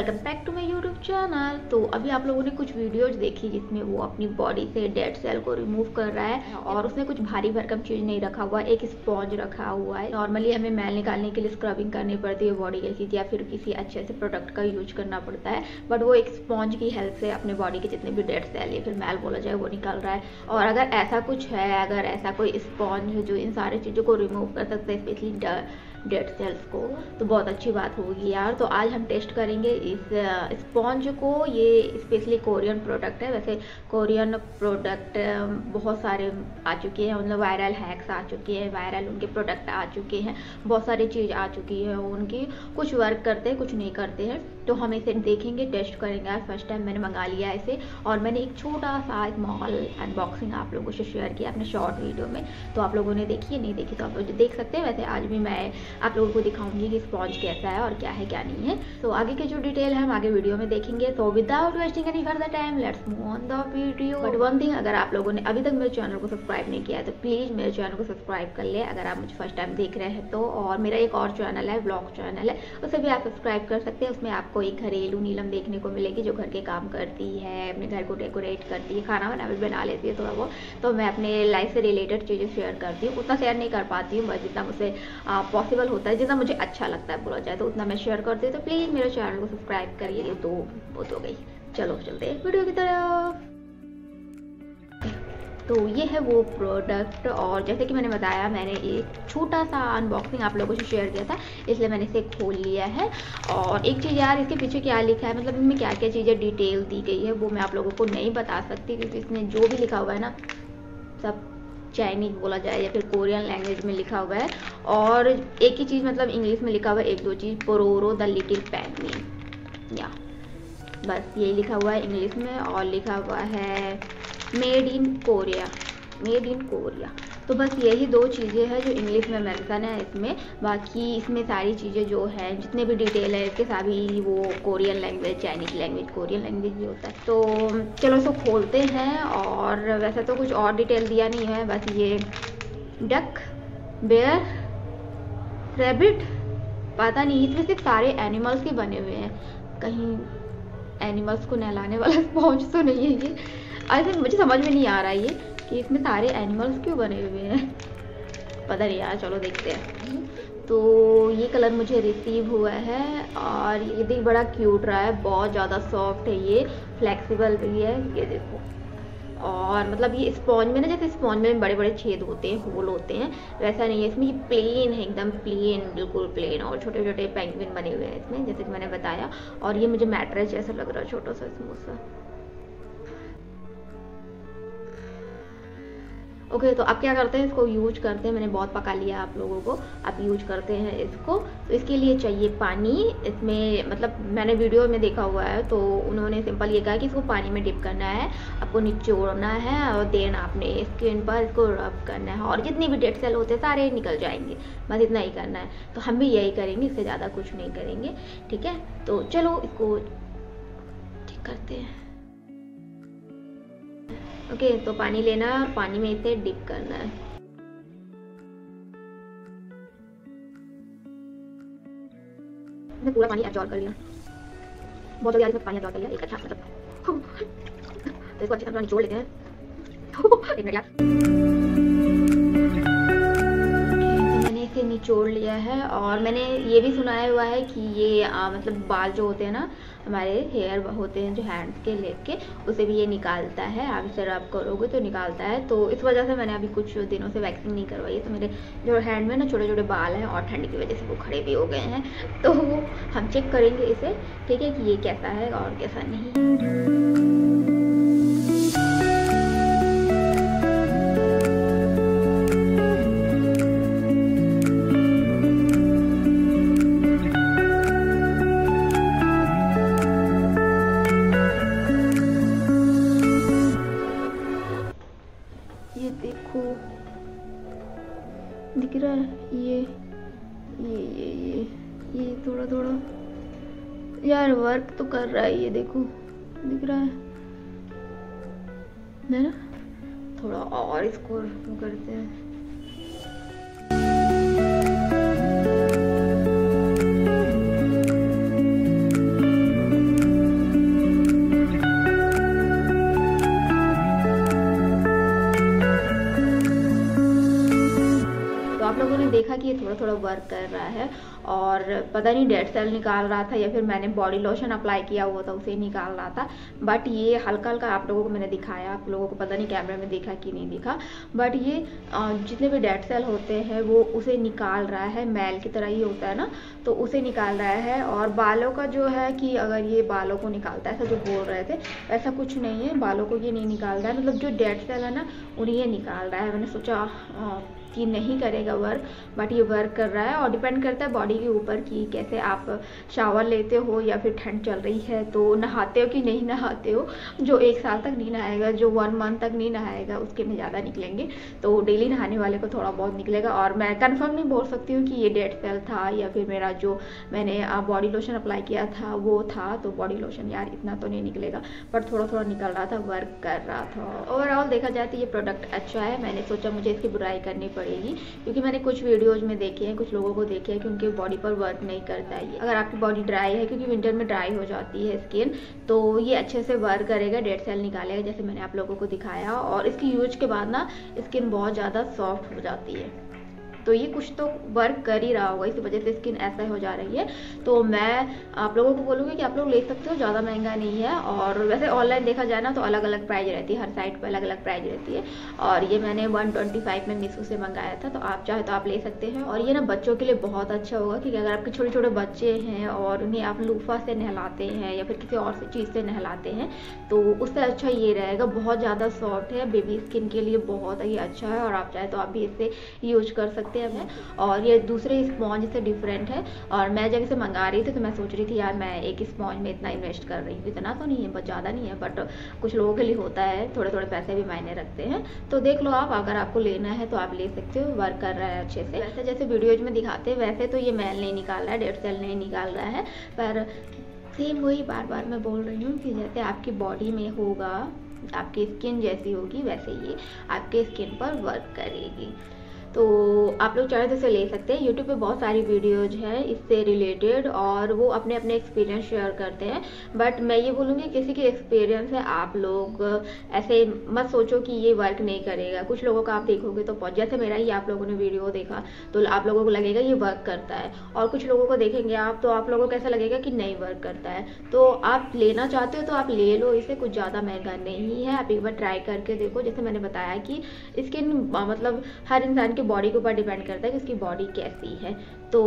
Welcome back to my YouTube channel तो अभी आप लोगों ने कुछ वीडियोज़ देखी जिसमें वो अपनी बॉडी से डेड सेल को रिमूव कर रहा है और उसने कुछ भारी भरकम चीज़ नहीं रखा हुआ एक स्पॉन्ज रखा हुआ है। नॉर्मली हमें मैल निकालने के लिए स्क्रबिंग करनी पड़ती है बॉडी के चीज़ या फिर किसी अच्छे से प्रोडक्ट का यूज़ करना पड़ता है। बट वो एक स्पॉन्ज की हेल्प से अपने बॉडी के जितने भी डेड सेल या फिर मैल बोला जाए वो निकाल रहा है। और अगर ऐसा कुछ है अगर ऐसा कोई स्पॉन्ज है जो इन सारी चीज़ों को रिमूव कर सकता है स्पेशली डेड सेल्स को तो बहुत अच्छी बात होगी यार। तो आज हम टेस्ट करेंगे इस स्पॉन्ज को। ये स्पेशली कोरियन प्रोडक्ट है। वैसे कोरियन प्रोडक्ट बहुत सारे आ चुके हैं। मतलब वायरल हैक्स आ चुके हैं। वायरल उनके प्रोडक्ट आ चुके हैं। बहुत सारी चीज़ आ चुकी है उनकी। कुछ वर्क करते हैं, कुछ नहीं करते हैं। तो हम इसे देखेंगे टेस्ट करेंगे। आज फ़र्स्ट टाइम मैंने मंगा लिया इसे। और मैंने एक छोटा सा एक मॉल अनबॉक्सिंग आप लोगों से शेयर किया अपने शॉर्ट वीडियो में। तो आप लोगों ने देखी है नहीं देखी? तो आप लोग देख सकते हैं। वैसे आज भी मैं आप लोगों को दिखाऊँगी कि स्पॉन्ज कैसा है और क्या है, क्या नहीं है। तो आगे के जो डिटेल है, हम आगे वीडियो में देखेंगे। तो without wasting any further time let's move on the video but one thing अगर आप लोगों ने अभी तक मेरे चैनल को सब्सक्राइब नहीं किया है तो प्लीज़ मेरे चैनल को सब्सक्राइब कर ले। अगर आप मुझे फ़र्स्ट टाइम देख रहे हैं तो और मेरा एक और चैनल है ब्लॉग चैनल है, उसे भी आप सब्सक्राइब कर सकते हैं। उसमें आपको एक घरेलू नीलम देखने को मिलेगी, जो घर के काम करती है, अपने घर को डेकोरेट करती है, खाना वाना भी बना लेती है, थोड़ा बहुत। तो मैं अपने लाइफ से रिलेटेड चीज़ें शेयर करती हूँ। उतना शेयर नहीं कर पाती हूँ, बस जितना मुझसे पॉसिबल होता है, जितना मुझे अच्छा लगता है बोला जाए तो उतना मैं शेयर करती हूँ। तो प्लीज़ मेरे चैनल को सब्सक्राइब करिए, ये तो वो तो गई। चलो, चलते हैं वीडियो की तरफ़। तो ये है वो प्रोडक्ट और जैसे कि मैंने बताया, मैंने एक छोटा सा अनबॉक्सिंग आप लोगों से शेयर किया था, इसलिए मैंने इसे खोल लिया है। और एक चीज़ यार, इसके पीछे क्या लिखा है मतलब इनमें क्या क्या चीज़ें डिटेल दी गई है, वो मैं आप लोगों को नहीं बता सकती, क्योंकि इसमें जो भी लिखा हुआ है ना, सब चाइनीज़ बोला जाए या फिर कोरियन लैंग्वेज में लिखा हुआ है। और एक ही चीज़ मतलब इंग्लिश में लिखा हुआ है, एक दो चीज़ पोरोरो द लिटिल पैगनी या बस यही लिखा हुआ है इंग्लिश में और लिखा हुआ है made in Korea made in Korea तो बस यही दो चीज़ें हैं जो इंग्लिश में मेंशन है इसमें। बाकी इसमें सारी चीज़ें जो है, जितने भी डिटेल है, इसके सभी वो Korean language Chinese language Korean language भी होता है। तो चलो इसको खोलते हैं और वैसे तो कुछ और डिटेल दिया नहीं है, बस ये डक बेयर रेबिट पता नहीं, इसमें सिर्फ़ सारे एनिमल्स के बने हुए हैं। कहीं एनिमल्स को नहलाने वाला स्पॉन्ज तो नहीं है ये। आई थिंक मुझे समझ में नहीं आ रहा है ये। कि इसमें सारे एनिमल्स क्यों बने हुए हैं? पता नहीं यार, चलो देखते हैं। तो ये कलर मुझे रिसीव हुआ है और ये भी बड़ा क्यूट रहा है, बहुत ज़्यादा सॉफ्ट है ये फ्लेक्सिबल भी है, ये देखो। और मतलब ये स्पॉन्ज में ना, जैसे स्पॉन्ज में बड़े बड़े छेद होते हैं होल होते हैं, वैसा नहीं है, इसमें ये प्लेन है, एकदम प्लेन बिल्कुल प्लेन और छोटे छोटे पेंगुइन बने हुए हैं इसमें, जैसे कि मैंने बताया। और ये मुझे मैट्रेस जैसा लग रहा है छोटा सा स्मूथ सा। ओके okay, तो आप क्या करते हैं इसको यूज़ करते हैं मैंने बहुत पका लिया आप लोगों को। आप यूज़ करते हैं इसको। तो इसके लिए चाहिए पानी। इसमें मतलब मैंने वीडियो में देखा हुआ है तो उन्होंने सिंपल ये कहा कि इसको पानी में डिप करना है। आपको निचोड़ना है और देन आपने स्किन पर इसको रब करना है। और जितने भी डेड सेल होते हैं सारे निकल जाएँगे। बस इतना ही करना है। तो हम भी यही करेंगे इससे ज़्यादा कुछ नहीं करेंगे। ठीक है? तो चलो इसको ठीक करते हैं। ओके okay, तो पानी लेना और पानी में इसे डिप करना है। पूरा पानी एब्जॉर्ब कर लिया। बहुत जल्दी इसमें पानी एब्जॉर्ब कर लिया एक अच्छा मतलब। तो इसको अच्छी तरह निचोड़ लेते हैं। एक मिनट यार। निचोड़ लिया है और मैंने ये भी सुनाया हुआ है कि ये आ, मतलब बाल जो होते हैं ना हमारे हेयर होते हैं जो हैंड्स के लेग के उसे भी ये निकालता है। आप इसे रब करोगे तो निकालता है। तो इस वजह से मैंने अभी कुछ दिनों से वैक्सिंग नहीं करवाई है। तो मेरे जो हैंड में ना छोटे छोटे बाल हैं और ठंडी की वजह से वो खड़े भी हो गए हैं। तो हम चेक करेंगे इसे ठीक है कि ये कैसा है और कैसा नहीं। दिख रहा है। ये ये ये ये ये थोड़ा थोड़ा। यार वर्क तो कर रहा है ये, देखो। दिख रहा है। ना? थोड़ा और इसको करते हैं। मैंने देखा कि ये थोड़ा थोड़ा वर्क कर रहा है और पता नहीं डेड सेल निकाल रहा था या फिर मैंने बॉडी लोशन अप्लाई किया हुआ था, उसे निकाल रहा था। बट ये हल्का हल्का आप लोगों को मैंने दिखाया, आप लोगों को पता नहीं कैमरे में देखा कि नहीं दिखा। बट ये जितने भी डेड सेल होते हैं, वो उसे निकाल रहा है, मैल की तरह ही होता है ना तो उसे निकाल रहा है और बालों का जो है कि अगर ये बालों को निकालता है, ऐसा जो बोल रहे थे, ऐसा कुछ नहीं है, बालों को ये नहीं निकाल रहा है। मतलब जो डेड सेल है ना, उन्हें ये निकाल रहा है। मैंने सोचा कि नहीं करेगा वर्क बट ये वर्क कर रहा है और डिपेंड करता है बॉडी के ऊपर कि कैसे आप शावर लेते हो या फिर ठंड चल रही है तो नहाते हो कि नहीं नहाते हो, जो एक साल तक नहीं नहाएगा, जो वन मंथ तक नहीं नहाएगा, उसके में ज़्यादा निकलेंगे। तो डेली नहाने वाले को थोड़ा बहुत निकलेगा और मैं कन्फर्म नहीं बोल सकती हूँ कि ये डेड सेल था या फिर मेरा जो मैंने बॉडी लोशन अप्लाई किया था, वो था तो बॉडी लोशन यार इतना तो नहीं निकलेगा पर थोड़ा थोड़ा निकल रहा था वर्क कर रहा था। ओवरऑल देखा जाए तो ये प्रोडक्ट अच्छा है, मैंने सोचा मुझे इसकी बुराई करनी पड़ेगी, क्योंकि मैंने कुछ वीडियोज़ में देखे हैं, कुछ लोगों को देखे हैं कि उनके बॉडी पर वर्क नहीं करता है। अगर आपकी बॉडी ड्राई है, क्योंकि विंटर में ड्राई हो जाती है स्किन तो ये अच्छे से वर्क करेगा डेड सेल निकालेगा, जैसे मैंने आप लोगों को दिखाया। और इसकी यूज़ के बाद ना स्किन बहुत ज़्यादा सॉफ्ट हो जाती है। तो ये कुछ तो वर्क कर ही रहा होगा, इसी वजह से स्किन ऐसा हो जा रही है। तो मैं आप लोगों को बोलूँगी कि आप लोग ले सकते हो, ज़्यादा महँगा नहीं है। और वैसे ऑनलाइन देखा जाए ना तो अलग अलग प्राइस रहती है, हर साइट पर अलग अलग प्राइस रहती है। और ये मैंने वन में मीसो से मंगाया था तो आप चाहे तो आप ले सकते हैं। और ये ना बच्चों के लिए बहुत अच्छा होगा, क्योंकि अगर आपके छोटे छोटे बच्चे हैं और उन्हें आप लूफा से नहलाते हैं या फिर किसी और चीज़ से नहलाते हैं तो उससे अच्छा ये रहेगा, बहुत ज़्यादा सॉफ्ट है बेबी स्किन के लिए बहुत ही अच्छा है। और आप चाहे तो आप भी इसे यूज़ कर सकते सकते हैं हमें और ये दूसरे स्पॉन्ज से डिफरेंट है। और मैं जब इसे मंगा रही थी तो मैं सोच रही थी यार मैं एक स्पॉन्ज में इतना इन्वेस्ट कर रही हूँ इतना तो नहीं है बहुत ज़्यादा नहीं है बट कुछ लोगों के लिए होता है थोड़े थोड़े पैसे भी मायने रखते हैं। तो देख लो आप अगर आपको लेना है तो आप ले सकते हो वर्क कर रहा है अच्छे से। वैसे जैसे वीडियोज़ में दिखाते हैं वैसे तो ये मैल नहीं निकाल रहा है डेढ़ सेल नहीं निकाल रहा है पर सेम वही बार बार मैं बोल रही हूँ कि जैसे आपकी बॉडी में होगा आपकी स्किन जैसी होगी वैसे ये आपके स्किन पर वर्क करेगी। तो आप लोग चाहे तो इसे ले सकते हैं। यूट्यूब पे बहुत सारी वीडियोज़ हैं इससे रिलेटेड और वो अपने अपने एक्सपीरियंस शेयर करते हैं। बट मैं ये बोलूँगी किसी की एक्सपीरियंस है आप लोग ऐसे मत सोचो कि ये वर्क नहीं करेगा। कुछ लोगों का आप देखोगे तो जैसे मेरा ही आप लोगों ने वीडियो देखा तो आप लोगों को लगेगा ये वर्क करता है। और कुछ लोगों को देखेंगे आप तो आप लोगों को ऐसा लगेगा कि नहीं वर्क करता है। तो आप लेना चाहते हो तो आप ले लो, इसे कुछ ज़्यादा महँगा नहीं है। आप एक बार ट्राई करके देखो, जैसे मैंने बताया कि स्किन मतलब हर इंसान की बॉडी के ऊपर डिपेंड करता है कि उसकी बॉडी कैसी है। तो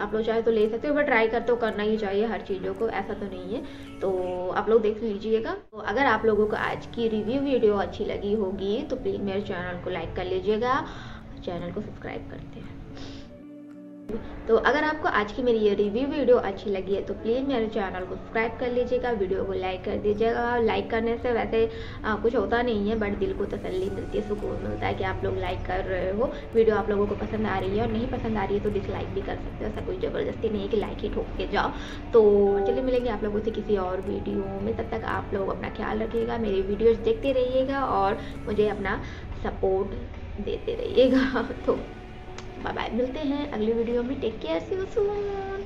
आप लोग चाहे तो ले सकते हो बट ट्राई कर तो करना ही चाहिए हर चीज़ों को, ऐसा तो नहीं है। तो आप लोग देख लीजिएगा। तो अगर आप लोगों को आज की रिव्यू वीडियो अच्छी लगी होगी तो प्लीज़ मेरे चैनल को लाइक कर लीजिएगा। चैनल को सब्सक्राइब करते हैं। तो अगर आपको आज की मेरी ये रिव्यू वीडियो अच्छी लगी है तो प्लीज़ मेरे चैनल को सब्सक्राइब कर लीजिएगा वीडियो को लाइक कर दीजिएगा। लाइक करने से वैसे आ, कुछ होता नहीं है बट दिल को तसल्ली मिलती है सुकून मिलता है कि आप लोग लाइक कर रहे हो। वीडियो आप लोगों को पसंद आ रही है और नहीं पसंद आ रही है तो डिसलाइक भी कर सकते हो। ऐसा कोई ज़बरदस्ती नहीं है कि लाइक ही ठोक के जाओ। तो चलिए मिलेंगे आप लोगों से किसी और वीडियो में। तब तक आप लोग अपना ख्याल रखिएगा मेरी वीडियोज़ देखते रहिएगा और मुझे अपना सपोर्ट देते रहिएगा। तो बाय बाय मिलते हैं अगले वीडियो में. Take care see you soon